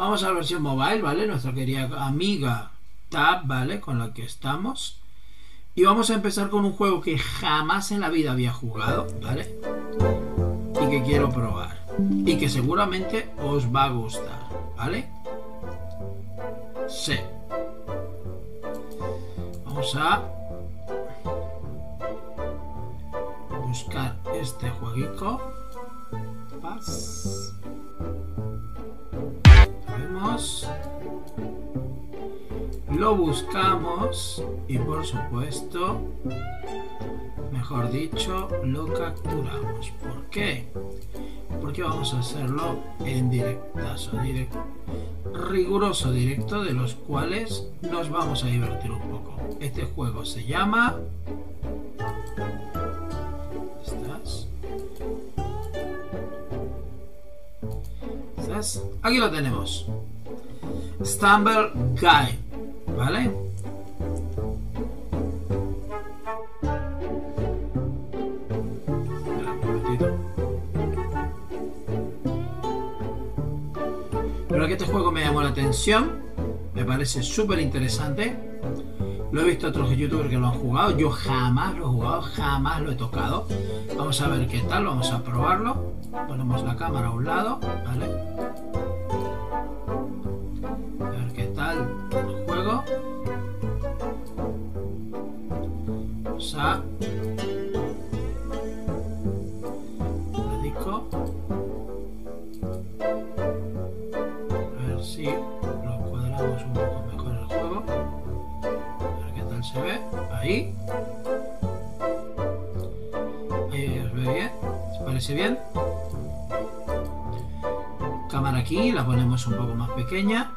Vamos a la versión mobile, ¿vale? Nuestra querida amiga Tab, ¿vale? Con la que estamos. Y vamos a empezar con un juego que jamás en la vida había jugado, ¿vale? Y que quiero probar. Y que seguramente os va a gustar, ¿vale? Sí. Vamos a buscar este jueguito. Paz. Lo buscamos y por supuesto, mejor dicho, lo capturamos. ¿Por qué? Porque vamos a hacerlo en directazo, riguroso directo, de los cuales nos vamos a divertir un poco. Este juego se llama Aquí lo tenemos. Stumble Guy. ¿Vale? Pero que este juego me llamó la atención. Me parece súper interesante. Lo he visto a otros youtubers que lo han jugado. Yo jamás lo he jugado, jamás lo he tocado. Vamos a ver qué tal, vamos a probarlo. Ponemos la cámara a un lado, ¿vale? Ve bien. ¿Os parece bien? cámara aquí, la ponemos un poco más pequeña.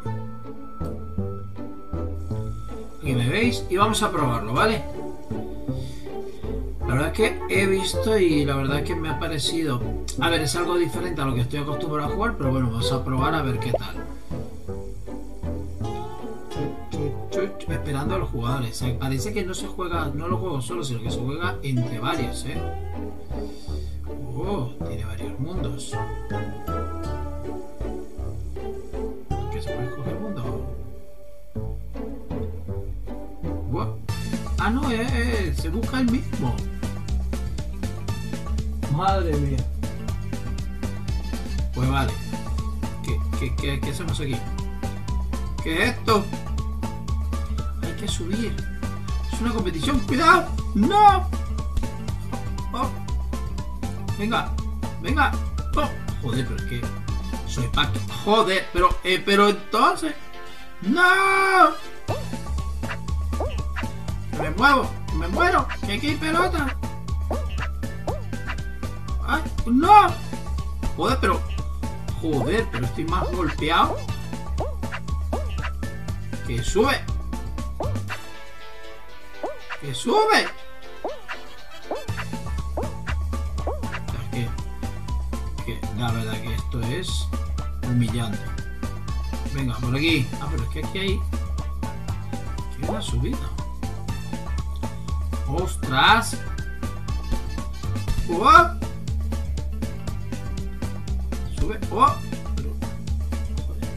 Aquí me veis y vamos a probarlo, ¿vale? La verdad es que he visto y la verdad es que me ha parecido... A ver, es algo diferente a lo que estoy acostumbrado a jugar, pero bueno, vamos a probar a ver qué tal. Esperando a los jugadores. Parece que no se juega, no lo juego solo, sino que se juega entre varios, ¿eh? Oh, tiene varios mundos. Ah, no, eh, se busca el mismo. Madre mía. Pues vale. ¿Qué, qué, qué, hacemos aquí? ¿Qué es esto? Hay que subir. Es una competición. ¡Cuidado! ¡No! Venga, venga. Oh. Joder, pero es que soy pack. Joder, pero, eh, pero entonces. ¡No! Me muevo, me muero, que aquí hay pelota. ¡Ay, no! Joder, pero... Joder, pero estoy más golpeado. Que sube. Que sube. Esto es humillante. Venga, por aquí. Ah, pero es que aquí hay... Aquí hay una subida. ¡Ostras! ¡Oh! Sube. ¡Oh! joder.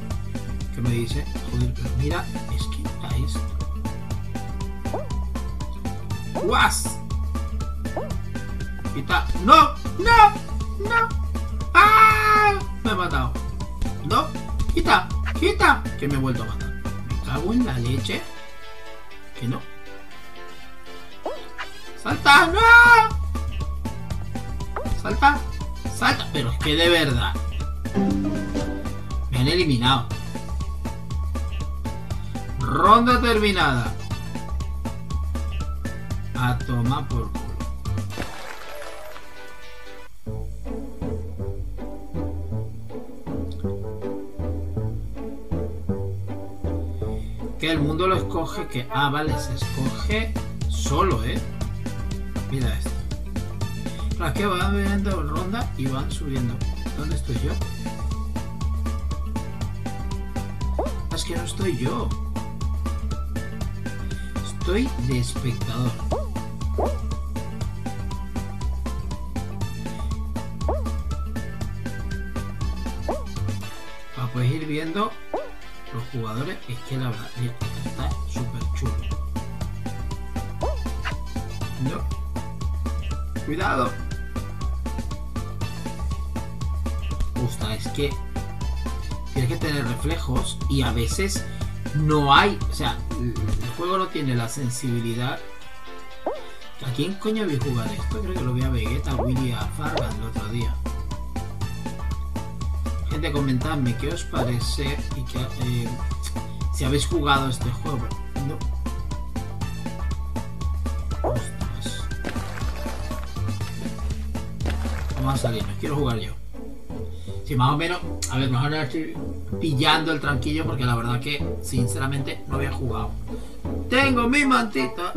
¿Qué me dice? Joder, pero mira, es esto. ¡Guas! Quita. ¡No! ¡No! ¡No! Me ha matado. ¡No! ¡Quita! ¡Quita! Que me he vuelto a matar. Me cago en la leche. Que no. ¡Salta! ¡No! ¡Salta! ¡Salta! Pero es que de verdad. Me han eliminado. Ronda terminada. A tomar por Que el mundo lo escoge, que... Ah, vale, se escoge solo, ¿eh? Mira esto. Las que van viendo ronda y van subiendo. ¿Dónde estoy yo? Es que no estoy yo. Estoy de espectador. Para poder ir viendo jugadores es que la verdad está súper chulo. No. Cuidado. Ostras, es que tienes que tener reflejos y a veces no hay, o sea, el juego no tiene la sensibilidad. ¿A quién coño había jugado esto? Creo que lo vi a Vegeta, Willy, a Fargan el otro día. Gente, comentadme qué os parece y que, eh, si habéis jugado este juego. No. Ostras. Vamos a salir, quiero jugar yo. Si más o menos, a ver, mejor estoy pillando el tranquillo porque la verdad que sinceramente no había jugado. Tengo mi mantita.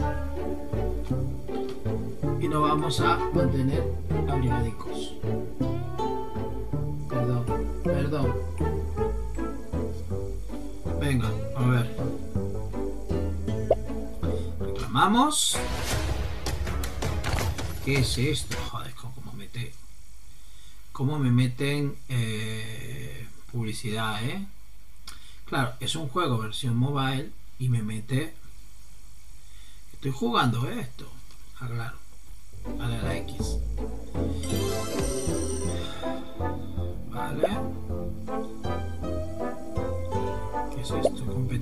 Y nos vamos a mantener abrigadicos. Venga, a ver. Reclamamos. ¿Qué es esto? cómo me meten eh, publicidad, ¿eh? Claro, es un juego versión mobile y me mete... Estoy jugando esto. Ah, claro. Vale, la X.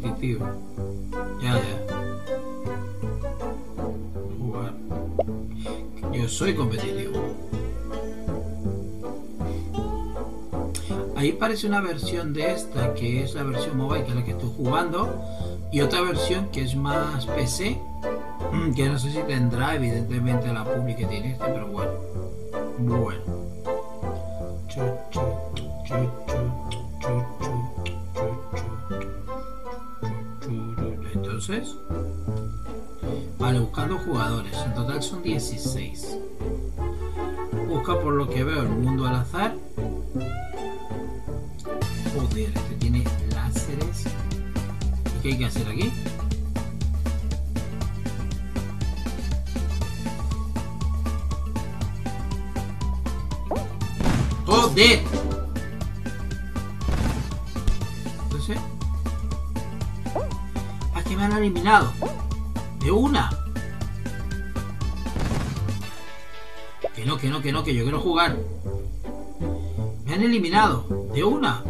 Competitivo. Ya, ya. Jugar. Yo soy competitivo. Ahí parece una versión de esta, que es la versión mobile, que es la que estoy jugando, y otra versión que es más PC, que no sé si tendrá evidentemente la publi que tiene este, pero bueno. Bueno. Vale, buscando jugadores. En total son 16. Busca por lo que veo el mundo al azar Joder, este tiene láseres. ¿Y qué hay que hacer aquí? ¡Joder! De una. Que no, que no, que no, que yo quiero jugar. Me han eliminado. De una.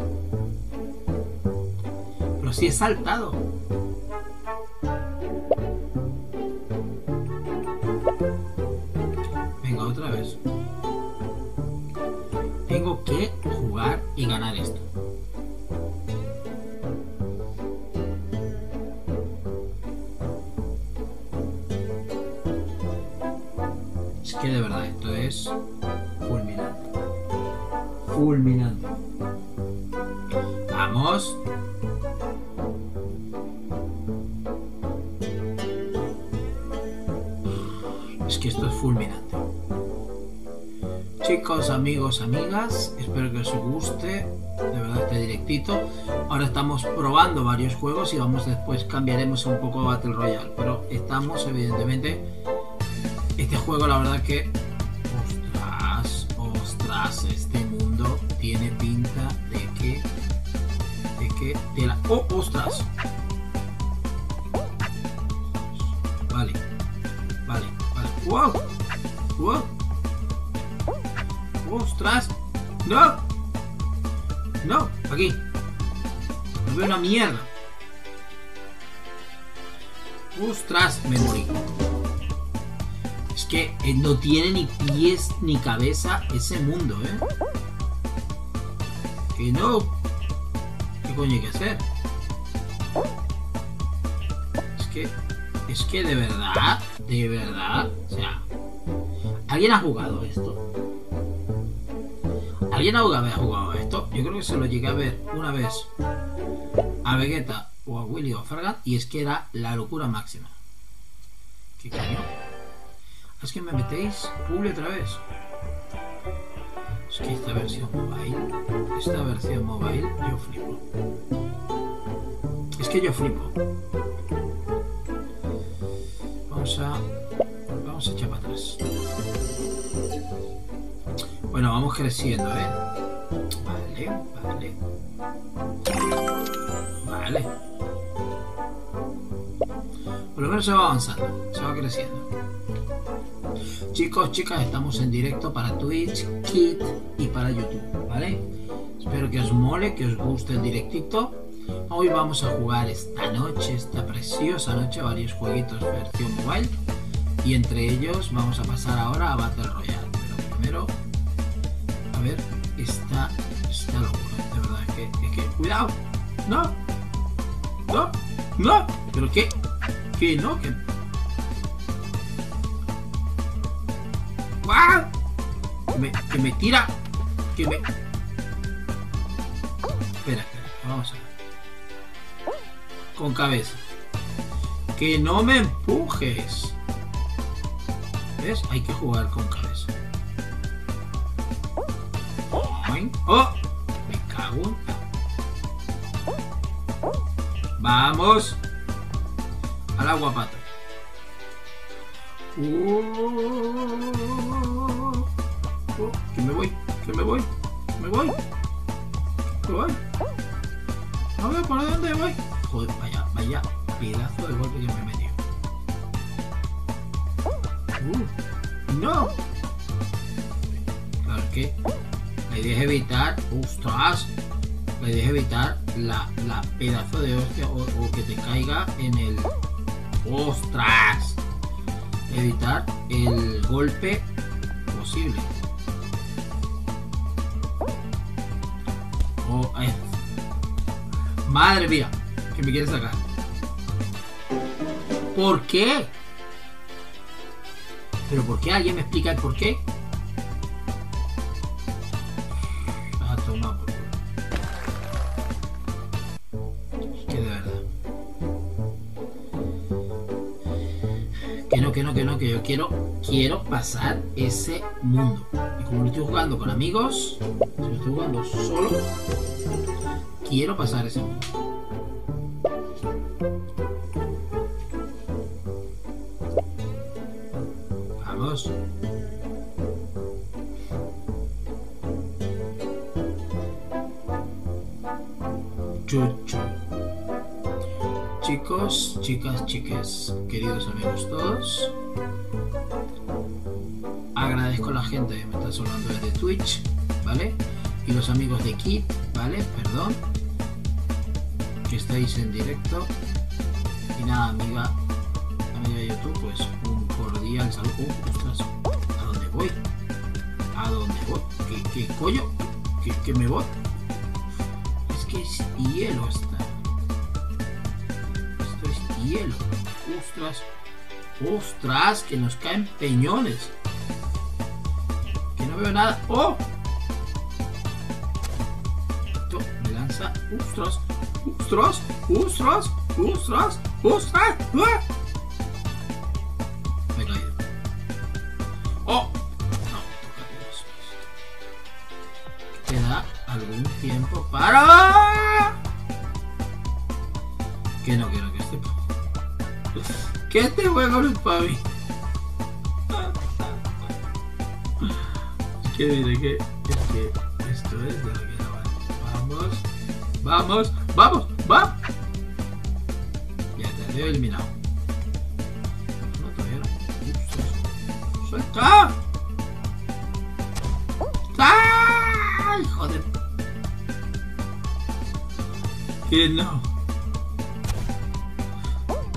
Pero si he saltado. Venga, otra vez. Tengo que jugar y ganar esto. De verdad esto es fulminante. Fulminante. Vamos. esto es fulminante. Chicos, amigos, amigas, espero que os guste de verdad este directito. Ahora estamos probando varios juegos y vamos después cambiaremos un poco Battle Royale, pero estamos evidentemente este juego la verdad que ostras, ostras, este mundo tiene pinta de que de que de la oh, ostras. Vale. ¡Wow! ¡Wow! ¡Ostras! ¡No! ¡No! Aquí. Me veo una mierda. ¡Ostras! Me morí. Es que eh, no tiene ni pies ni cabeza ese mundo, ¿eh? Que no. ¿Qué coño hay que hacer? Es que es que de verdad, de verdad, o sea, ¿alguien ha jugado esto? ¿Alguien ha jugado esto? Yo creo que se lo llegué a ver una vez a Vegeta o a Willy o a Fargan y es que era la locura máxima. ¿Qué coño? Es que me metéis publi otra vez. Es que esta versión mobile, esta versión mobile, yo flipo. Es que yo flipo vamos a vamos a echar para atrás bueno vamos creciendo eh vale vale Vale. Por lo menos se va avanzando, se va creciendo. Chicos, chicas, estamos en directo para Twitch, Kit y para YouTube, ¿vale? Espero que os mole, que os guste el directito. Hoy vamos a jugar esta noche, esta preciosa noche, varios jueguitos versión mobile. Y entre ellos vamos a pasar ahora a Battle Royale. Pero primero, a ver, esta, esta locura. De verdad, es que, es que, cuidado. No. No. No. Pero qué, que no, que... ¡Guau! Que me, tira. Que me... Espera, espera, vamos a ver. Con cabeza. Que no me empujes. ¿Ves? Hay que jugar con cabeza. ¡Oh! Me cago. Vamos. Al agua pato. Oh, que me voy, que me voy, me voy. Que voy. A ver, ¿por dónde voy? Joder, vaya, vaya pedazo de golpe que me he. Uh, no. Claro que la idea evitar, ostras, la idea evitar la, la pedazo de hostia o que te caiga en el ostras evitar el golpe posible oh, madre mía que me quiere sacar ¿por qué? pero ¿por qué? ¿alguien me explica el por qué? Que no, que no, que no, que yo quiero, quiero pasar ese mundo. Y como lo estoy jugando con amigos, si lo estoy jugando solo, quiero pasar ese mundo. Chicas, chiques, queridos amigos todos, agradezco a la gente que me está sonando desde Twitch, ¿vale? Y los amigos de Kit, ¿vale? Perdón, que estáis en directo. Y nada, amiga, amiga de YouTube, pues un cordial saludo. Uh, ¿a dónde voy? ¿A dónde voy? ¿Qué, coño? ¿Qué, ¿Qué me voy? Es que es hielo esta hielo. Ostras. Ostras, que nos caen peñones. Que no veo nada. ¡Oh! Esto me lanza. Ostras. Ostras. Ostras. Ostras. Ostras. ¡Ah! Me he. ¡Oh! No, toca. Queda algún tiempo para. Que este juego no es para mí. Que diré que es que esto es de lo que. Vamos, vamos, vamos, vamos. Ya te había eliminado. No, todavía no. ¡Suelta! ¡Ah! ¡Hijo de... Que no.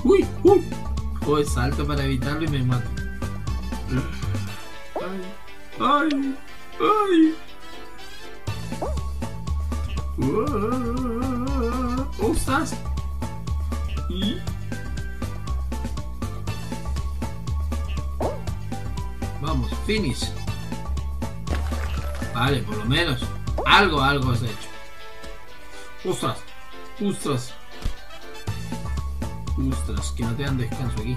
¡Uy! ¡Uy! Joder, salto para evitarlo y me mato. ¡Ay! ¡Ay! ¡Ay! Vamos, finish. Vale, por lo menos. Algo, algo has hecho. ¡Ostras! ¡Ostras! Ostras, que no te dan descanso aquí.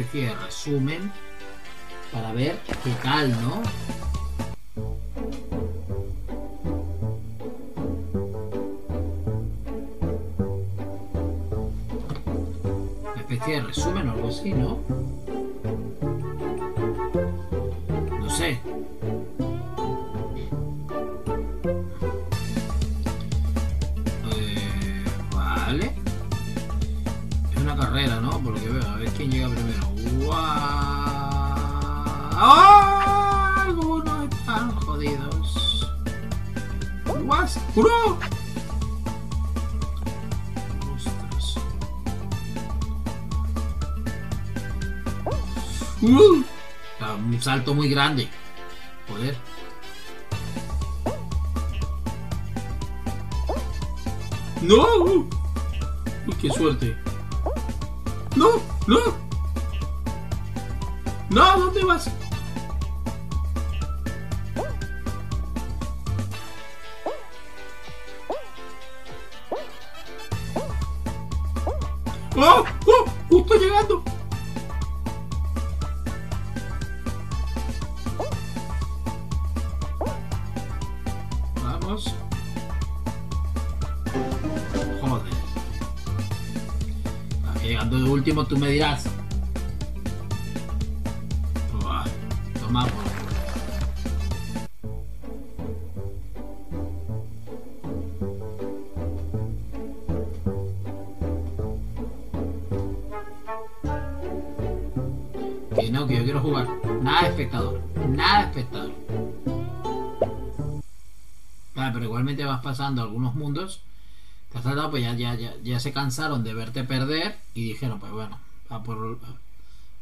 Especie de resumen para ver qué tal, ¿no? Una especie de resumen o algo así, ¿no? ¡Uh! Un salto muy grande. Joder. ¡No! Uy, qué suerte. ¡No! ¡No! ¡No! ¿Dónde vas? Vamos. Joder. Ah, Llegando de último, tú me dirás. Buah, Toma pasando algunos mundos. Pues ya, ya, ya, ya se cansaron de verte perder y dijeron, pues bueno, a por,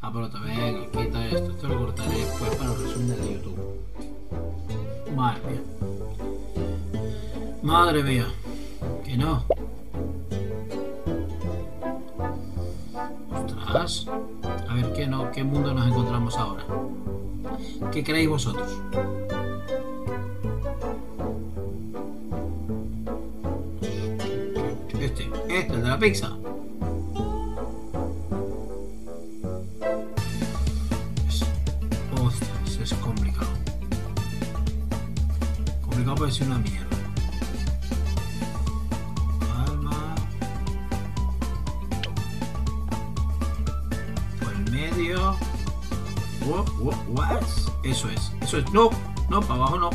a por otro. Venga, quita esto. Esto lo cortaré después para los resúmenes de YouTube. Madre mía. Madre mía. Que no. Ostras. A ver, ¿qué, no, ¿qué mundo nos encontramos ahora? ¿Qué creéis vosotros? De la pizza. Ostras, es complicado. Complicado puede ser una mierda. Calma. Por el medio. What? Eso es, eso es. No, no, para abajo no.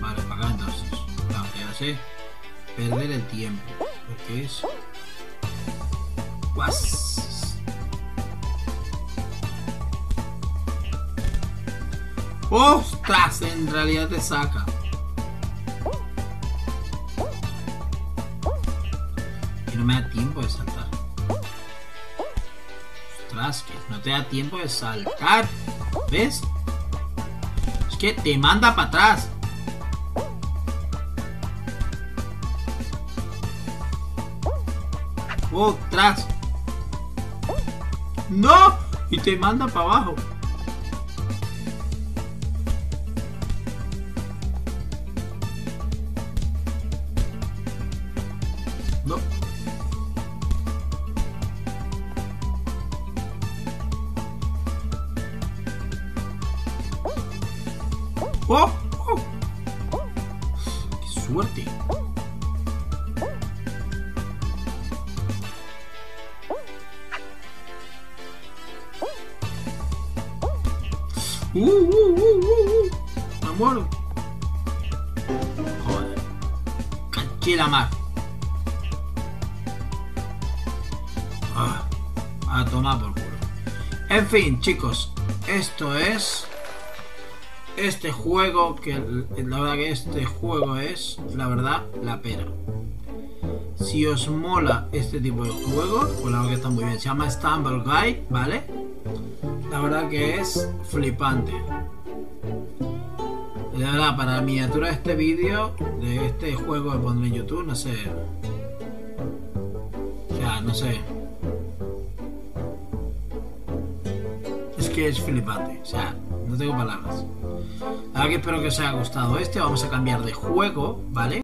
Vale, para acá entonces. Claro, ya sé. Perder el tiempo. Porque es. Guas. ¡Ostras! En realidad te saca. Y no me da tiempo de saltar. Ostras, que no te da tiempo de saltar. ¿Ves? Es que te manda para atrás. ¡Ostras! ¡No! Y te manda para abajo. No. ¡Oh! ¡Oh! ¡Qué suerte! ¡Uh, uh, uh, uh, uh! ¡Me muero! Joder. Caché la mar. Ah, a tomar por culo. En fin, chicos, esto es este juego que la verdad que este juego es la verdad la pena. Si os mola este tipo de juego, pues la verdad que está muy bien. Se llama Stumble Guy, ¿vale? La verdad que es flipante. De verdad, para la miniatura de este vídeo, de este juego que pondré en YouTube, no sé. Sea, no sé. Es que es flipante. O sea, no tengo palabras. Ahora que espero que os haya gustado este. Vamos a cambiar de juego, ¿vale?